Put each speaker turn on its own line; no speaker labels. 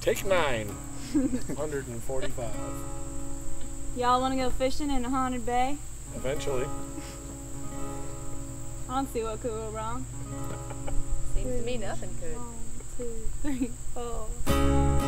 Take nine. 145.
Y'all want to go fishing in a haunted bay?
Eventually.
I don't see what could go wrong.
Seems to me nothing could.
One, two, three, four.